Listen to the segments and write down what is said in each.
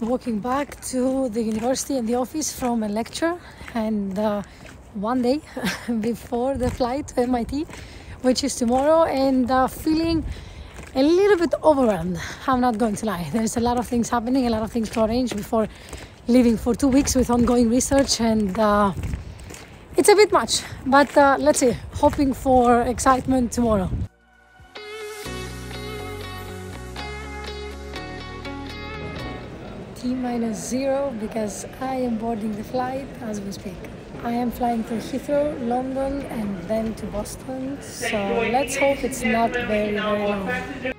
Walking back to the university and the office from a lecture, and uh, one day before the flight to MIT, which is tomorrow, and uh, feeling a little bit overwhelmed. I'm not going to lie. There's a lot of things happening, a lot of things to arrange before leaving for two weeks with ongoing research, and uh, it's a bit much. But uh, let's see, hoping for excitement tomorrow. T minus zero because I am boarding the flight as we speak. I am flying to Heathrow, London, and then to Boston. So let's hope it's not very, very long.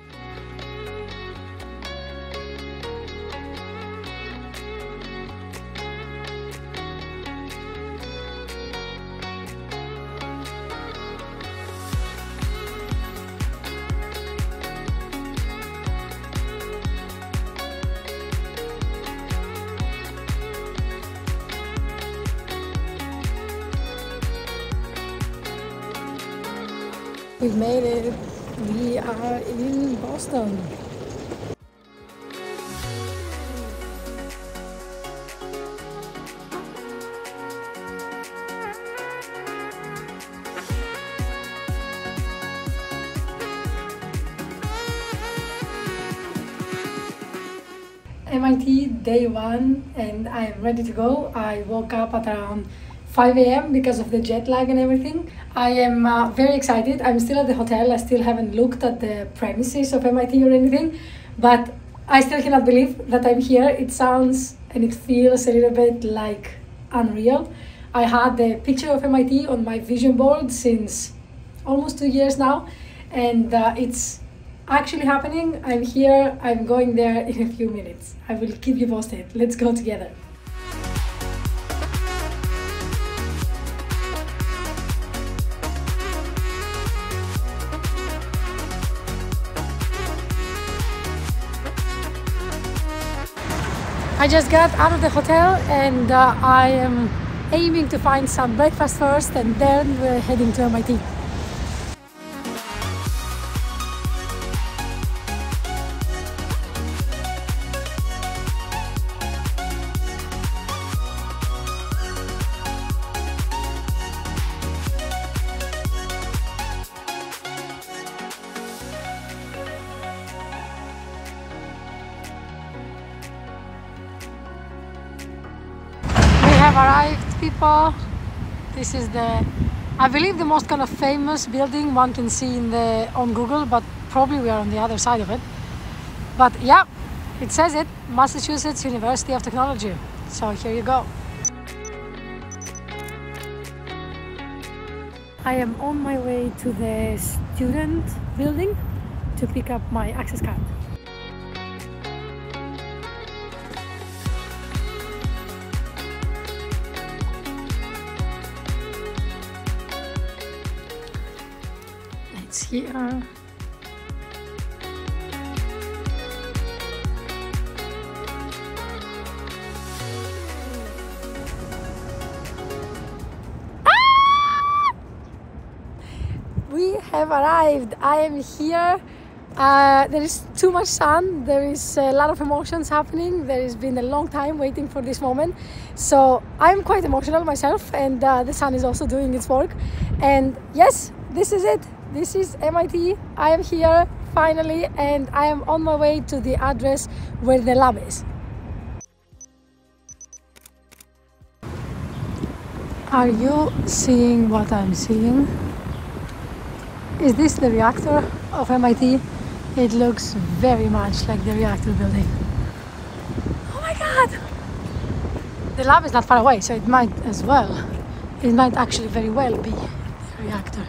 We've made it. We are in Boston. MIT day one, and I am ready to go. I woke up at around 5 a.m. because of the jet lag and everything. I am uh, very excited. I'm still at the hotel. I still haven't looked at the premises of MIT or anything, but I still cannot believe that I'm here. It sounds and it feels a little bit like unreal. I had the picture of MIT on my vision board since almost two years now, and uh, it's actually happening. I'm here. I'm going there in a few minutes. I will keep you posted. Let's go together. I just got out of the hotel and uh, I am aiming to find some breakfast first and then we're heading to MIT. Have arrived, people. This is the, I believe, the most kind of famous building one can see in the on Google, but probably we are on the other side of it. But yeah, it says it, Massachusetts University of Technology. So here you go. I am on my way to the student building to pick up my access card. Here. Ah! We have arrived. I am here. Uh, there is too much sun. There is a lot of emotions happening. There has been a long time waiting for this moment. So I'm quite emotional myself, and uh, the sun is also doing its work. And yes, this is it. This is MIT. I am here finally, and I am on my way to the address where the lab is. Are you seeing what I'm seeing? Is this the reactor of MIT? It looks very much like the reactor building. Oh my god! The lab is not far away, so it might as well, it might actually very well be the reactor.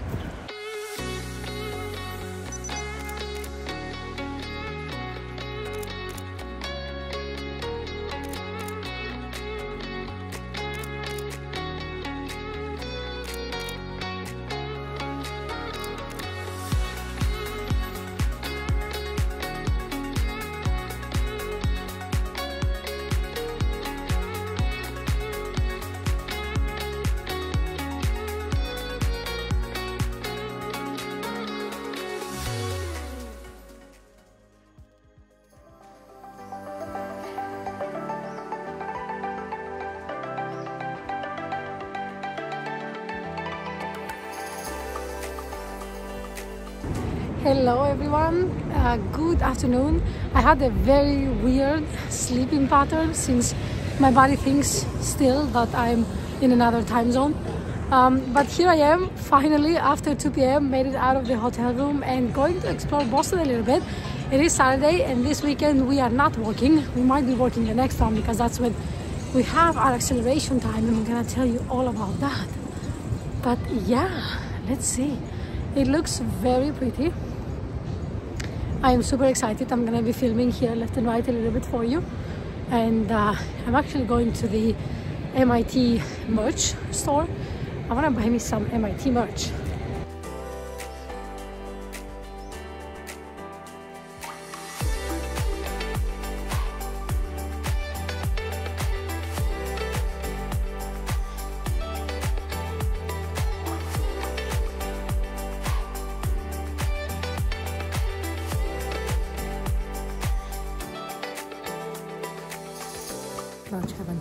Hello everyone, uh, good afternoon. I had a very weird sleeping pattern since my body thinks still that I'm in another time zone. Um, but here I am, finally after 2 p.m. made it out of the hotel room and going to explore Boston a little bit. It is Saturday and this weekend we are not working. We might be working the next one because that's when we have our acceleration time and I'm gonna tell you all about that. But yeah, let's see. It looks very pretty. I am super excited. I'm gonna be filming here left and right a little bit for you. And uh, I'm actually going to the MIT merch store. I wanna buy me some MIT merch. Merch heaven.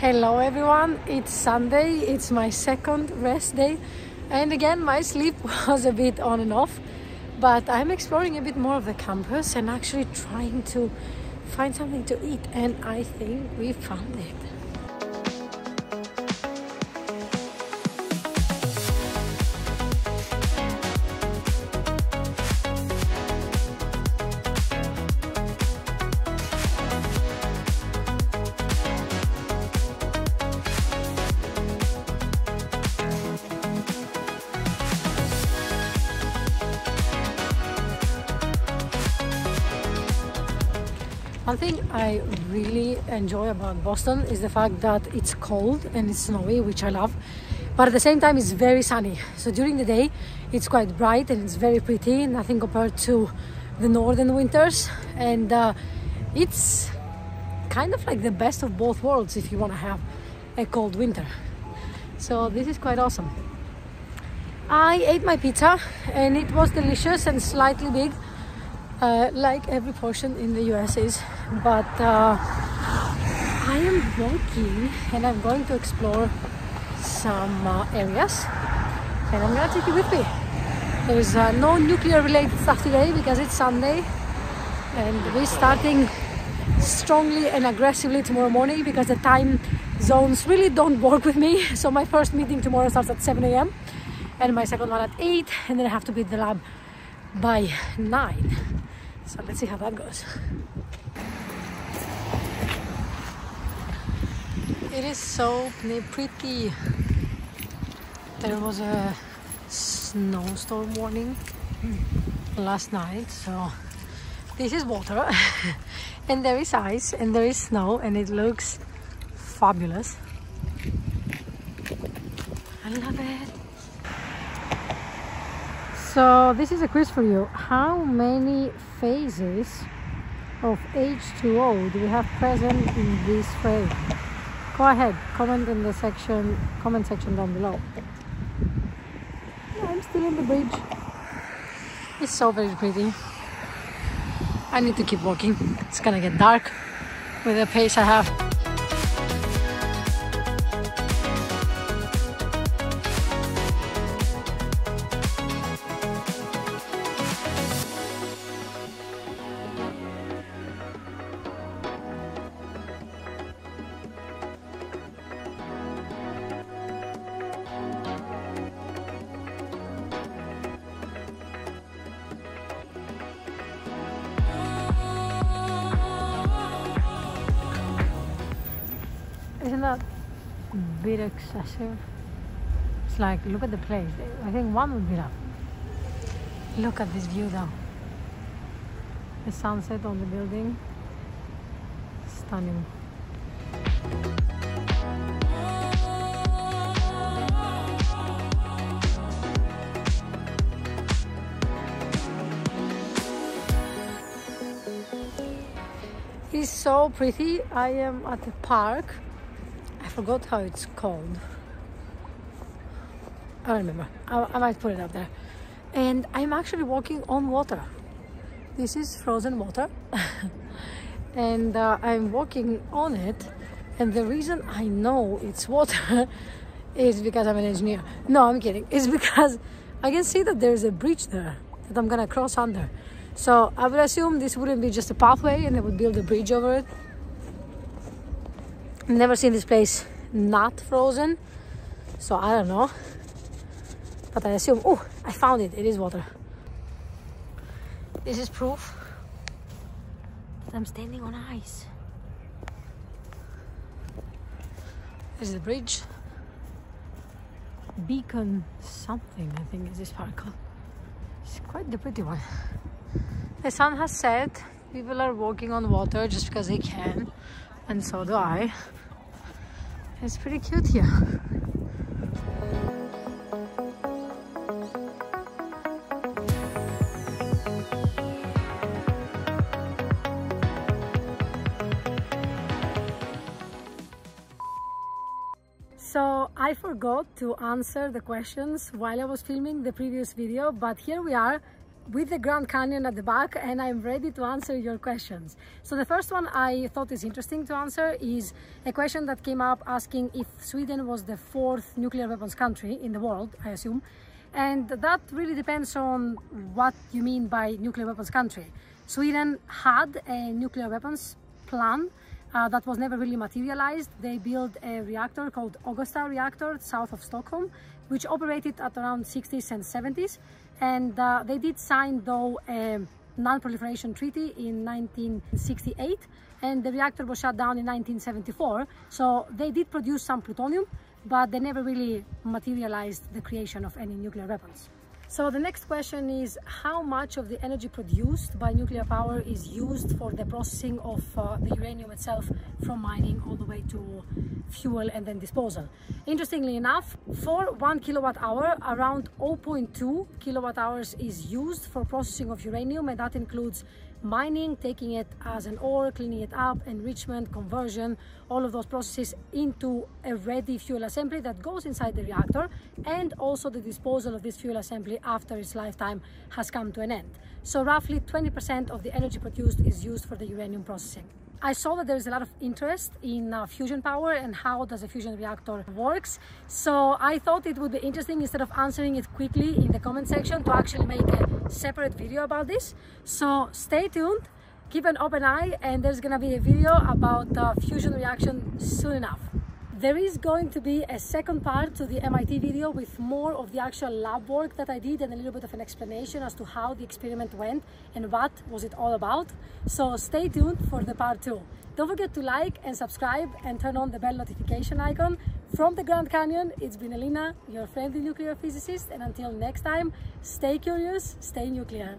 Hello everyone, it's Sunday, it's my second rest day. And again my sleep was a bit on and off but I'm exploring a bit more of the campus and actually trying to find something to eat and I think we found it. One thing I really enjoy about Boston is the fact that it's cold and it's snowy, which I love, but at the same time it's very sunny. So during the day it's quite bright and it's very pretty, nothing compared to the northern winters, and uh, it's kind of like the best of both worlds if you want to have a cold winter. So this is quite awesome. I ate my pizza and it was delicious and slightly big uh, like every portion in the US is. But uh, I am walking and I'm going to explore some uh, areas and I'm gonna take you with me. There's uh, no nuclear related stuff today because it's Sunday and we're starting strongly and aggressively tomorrow morning because the time zones really don't work with me. So my first meeting tomorrow starts at 7 a.m. and my second one at 8 and then I have to be at the lab by 9. So let's see how that goes. It is so pretty. There was a snowstorm warning last night, so this is water and there is ice and there is snow and it looks fabulous. I love it. So this is a quiz for you. How many phases of H2O do we have present in this frame? Go ahead, comment in the section, comment section down below. I'm still on the bridge. It's so very pretty. I need to keep walking. It's gonna get dark with the pace I have. Bit excessive. It's like, look at the place. I think one would be enough. Look at this view though. The sunset on the building. Stunning. It's so pretty. I am at the park. Forgot how it's called. I don't remember. I, I might put it up there. And I'm actually walking on water. This is frozen water. and uh, I'm walking on it. And the reason I know it's water is because I'm an engineer. No, I'm kidding. It's because I can see that there's a bridge there that I'm gonna cross under. So I would assume this wouldn't be just a pathway and they would build a bridge over it. Never seen this place not frozen, so I don't know. But I assume, oh, I found it, it is water. This is proof that I'm standing on ice. This is the bridge. Beacon something, I think is this park. It's quite the pretty one. The sun has set. People are walking on water just because they can. And so do I. It's pretty cute here. So I forgot to answer the questions while I was filming the previous video, but here we are with the Grand Canyon at the back and I'm ready to answer your questions. So the first one I thought is interesting to answer is a question that came up asking if Sweden was the fourth nuclear weapons country in the world, I assume. And that really depends on what you mean by nuclear weapons country. Sweden had a nuclear weapons plan uh, that was never really materialized. They built a reactor called Ågesta reactor south of Stockholm, which operated at around 60s and 70s. And uh, they did sign though a non-proliferation treaty in 1968 and the reactor was shut down in 1974. So they did produce some plutonium, but they never really materialized the creation of any nuclear weapons. So the next question is how much of the energy produced by nuclear power is used for the processing of uh, the uranium itself from mining all the way to fuel and then disposal. Interestingly enough, for one kilowatt hour, around 0.2 kilowatt hours is used for processing of uranium and that includes mining, taking it as an ore, cleaning it up, enrichment, conversion, all of those processes into a ready fuel assembly that goes inside the reactor and also the disposal of this fuel assembly after its lifetime has come to an end. So roughly 20% of the energy produced is used for the uranium processing. I saw that there's a lot of interest in uh, fusion power and how does a fusion reactor works. So I thought it would be interesting instead of answering it quickly in the comment section to actually make a separate video about this. So stay tuned, keep an open eye and there's gonna be a video about uh, fusion reaction soon enough. There is going to be a second part to the MIT video with more of the actual lab work that I did and a little bit of an explanation as to how the experiment went and what was it all about. So stay tuned for the part two. Don't forget to like and subscribe and turn on the bell notification icon. From the Grand Canyon, it's been your friendly nuclear physicist, and until next time, stay curious, stay nuclear.